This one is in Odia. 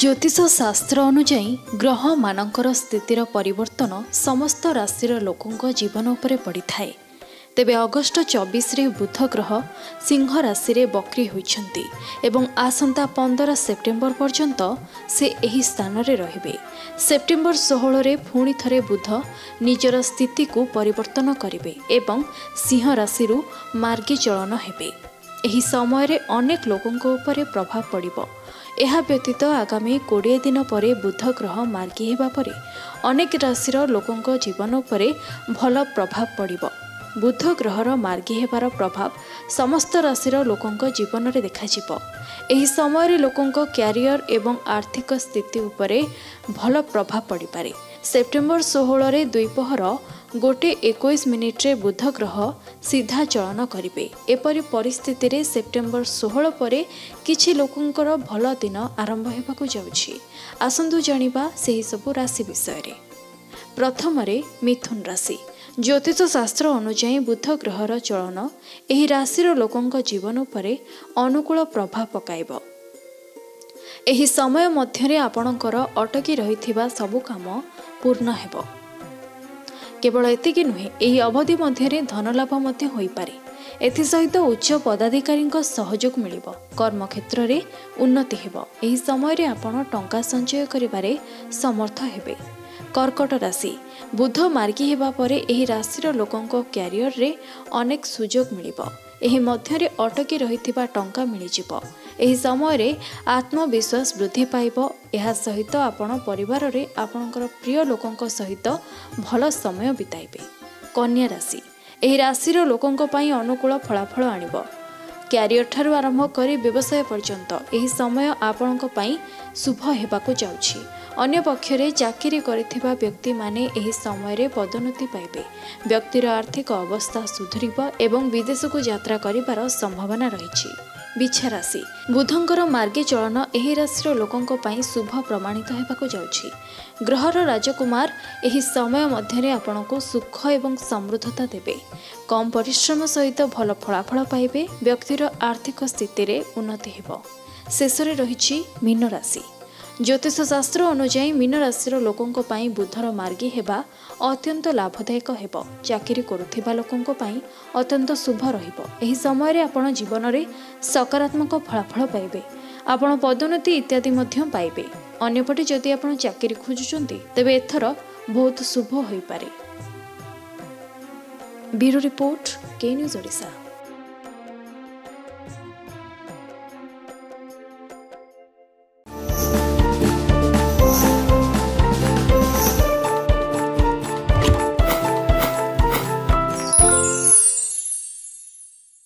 ଜ୍ୟୋତିଷ ଶାସ୍ତ୍ର ଅନୁଯାୟୀ ଗ୍ରହମାନଙ୍କର ସ୍ଥିତିର ପରିବର୍ତ୍ତନ ସମସ୍ତ ରାଶିର ଲୋକଙ୍କ ଜୀବନ ଉପରେ ପଡ଼ିଥାଏ। ତେବେ ଅଗଷ୍ଟ ଚବିଶରେ ବୁଧ ଗ୍ରହ ସିଂହ ରାଶିରେ ବକ୍ରି ହୋଇଛନ୍ତି ଏବଂ ଆସନ୍ତା ପନ୍ଦର ସେପ୍ଟେମ୍ବର ପର୍ଯ୍ୟନ୍ତ ସେ ଏହି ସ୍ଥାନରେ ରହିବେ। ସେପ୍ଟେମ୍ବର ଷୋହଳରେ ପୁଣି ଥରେ ବୁଧ ନିଜର ସ୍ଥିତିକୁ ପରିବର୍ତ୍ତନ କରିବେ ଏବଂ ସିଂହ ରାଶିରୁ ମାର୍ଗୀ ଚଳନ ହେବେ। ଏହି ସମୟରେ ଅନେକ ଲୋକଙ୍କ ଉପରେ ପ୍ରଭାବ ପଡ଼ିବ। ଏହା ବ୍ୟତୀତ ଆଗାମୀ କୋଡ଼ିଏ ଦିନ ପରେ ବୁଧ ଗ୍ରହ ମାର୍ଗୀ ହେବା ପରେ ଅନେକ ରାଶିର ଲୋକଙ୍କ ଜୀବନ ଉପରେ ଭଲ ପ୍ରଭାବ ପଡ଼ିବ। ବୁଧ ଗ୍ରହର ମାର୍ଗୀ ହେବାର ପ୍ରଭାବ ସମସ୍ତ ରାଶିର ଲୋକଙ୍କ ଜୀବନରେ ଦେଖାଯିବ। ଏହି ସମୟରେ ଲୋକଙ୍କ କ୍ୟାରିୟର ଏବଂ ଆର୍ଥିକ ସ୍ଥିତି ଉପରେ ଭଲ ପ୍ରଭାବ ପଡ଼ିପାରେ। ସେପ୍ଟେମ୍ବର ଷୋହଳରେ ଦ୍ୱିପହର ଗୋଟିଏ ଏକୋଇଶ ମିନିଟ୍ରେ ବୁଧ ଗ୍ରହ ସିଧା ଚଳନ କରିବେ। ଏପରି ପରିସ୍ଥିତିରେ ସେପ୍ଟେମ୍ବର ଷୋହଳ ପରେ କିଛି ଲୋକଙ୍କର ଭଲ ଦିନ ଆରମ୍ଭ ହେବାକୁ ଯାଉଛି। ଆସନ୍ତୁ ଜାଣିବା ସେହି ସବୁ ରାଶି ବିଷୟରେ। ପ୍ରଥମରେ ମିଥୁନ ରାଶି। ଜ୍ୟୋତିଷ ଶାସ୍ତ୍ର ଅନୁଯାୟୀ ବୁଧ ଗ୍ରହର ଚଳନ ଏହି ରାଶିର ଲୋକଙ୍କ ଜୀବନ ଉପରେ ଅନୁକୂଳ ପ୍ରଭାବ ପକାଇବ। ଏହି ସମୟ ମଧ୍ୟରେ ଆପଣଙ୍କର ଅଟକି ରହିଥିବା ସବୁ କାମ ପୂର୍ଣ୍ଣ ହେବ। କେବଳ ଏତିକି ନୁହେଁ ଏହି ଅବଧି ମଧ୍ୟରେ ଧନଲାଭ ମଧ୍ୟ ହୋଇପାରେ। ଏଥିସହିତ ଉଚ୍ଚ ପଦାଧିକାରୀଙ୍କ ସହଯୋଗ ମିଳିବ। କର୍ମକ୍ଷେତ୍ରରେ ଉନ୍ନତି ହେବ। ଏହି ସମୟରେ ଆପଣ ଟଙ୍କା ସଞ୍ଚୟ କରିବାରେ ସମର୍ଥ ହେବେ। କର୍କଟ ରାଶି। ବୁଧ ମାର୍ଗୀ ହେବା ପରେ ଏହି ରାଶିର ଲୋକଙ୍କ କ୍ୟାରିୟରରେ ଅନେକ ସୁଯୋଗ ମିଳିବ। ଏହି ମଧ୍ୟରେ ଅଟକି ରହିଥିବା ଟଙ୍କା ମିଳିଯିବ। ଏହି ସମୟରେ ଆତ୍ମବିଶ୍ୱାସ ବୃଦ୍ଧି ପାଇବ। ଏହା ସହିତ ଆପଣ ପରିବାରରେ ଆପଣଙ୍କର ପ୍ରିୟ ଲୋକଙ୍କ ସହିତ ଭଲ ସମୟ ବିତାଇବେ। କନ୍ୟା ରାଶି। ଏହି ରାଶିର ଲୋକଙ୍କ ପାଇଁ ଅନୁକୂଳ ଫଳାଫଳ ଆଣିବ। କ୍ୟାରିୟର ଠାରୁ ଆରମ୍ଭ କରି ବ୍ୟବସାୟ ପର୍ଯ୍ୟନ୍ତ ଏହି ସମୟ ଆପଣଙ୍କ ପାଇଁ ଶୁଭ ହେବାକୁ ଯାଉଛି। ଅନ୍ୟପକ୍ଷରେ ଚାକିରି କରିଥିବା ବ୍ୟକ୍ତିମାନେ ଏହି ସମୟରେ ପଦୋନ୍ନତି ପାଇବେ। ବ୍ୟକ୍ତିର ଆର୍ଥିକ ଅବସ୍ଥା ସୁଧୁରିବ ଏବଂ ବିଦେଶକୁ ଯାତ୍ରା କରିବାର ସମ୍ଭାବନା ରହିଛି। ବିଛା ରାଶି ବୁଧଙ୍କର ମାର୍ଗୀ ଚଳନ ଏହି ରାଶିର ଲୋକଙ୍କ ପାଇଁ ଶୁଭ ପ୍ରମାଣିତ ହେବାକୁ ଯାଉଛି। ଗ୍ରହର ରାଜକୁମାର ଏହି ସମୟ ମଧ୍ୟରେ ଆପଣଙ୍କୁ ସୁଖ ଏବଂ ସମୃଦ୍ଧତା ଦେବେ। କମ୍ ପରିଶ୍ରମ ସହିତ ଭଲ ଫଳାଫଳ ପାଇବେ। ବ୍ୟକ୍ତିର ଆର୍ଥିକ ସ୍ଥିତିରେ ଉନ୍ନତି ହେବ। ଶେଷରେ ରହିଛି ମୀନ ରାଶି ଜ୍ୟୋତିଷ ଶାସ୍ତ୍ର ଅନୁଯାୟୀ ମୀନ ରାଶିର ଲୋକଙ୍କ ପାଇଁ ବୁଧର ମାର୍ଗୀ ହେବା ଅତ୍ୟନ୍ତ ଲାଭଦାୟକ ହେବ। ଚାକିରି କରୁଥିବା ଲୋକଙ୍କ ପାଇଁ ଅତ୍ୟନ୍ତ ଶୁଭ ରହିବ। ଏହି ସମୟରେ ଆପଣ ଜୀବନରେ ସକାରାତ୍ମକ ଫଳାଫଳ ପାଇବେ। ଆପଣ ପଦୋନ୍ନତି ଇତ୍ୟାଦି ମଧ୍ୟ ପାଇବେ। ଅନ୍ୟପଟେ ଯଦି ଆପଣ ଚାକିରି ଖୋଜୁଛନ୍ତି ତେବେ ଏଥର ବହୁତ ଶୁଭ ହୋଇପାରେ। Bureau report K news Odisha.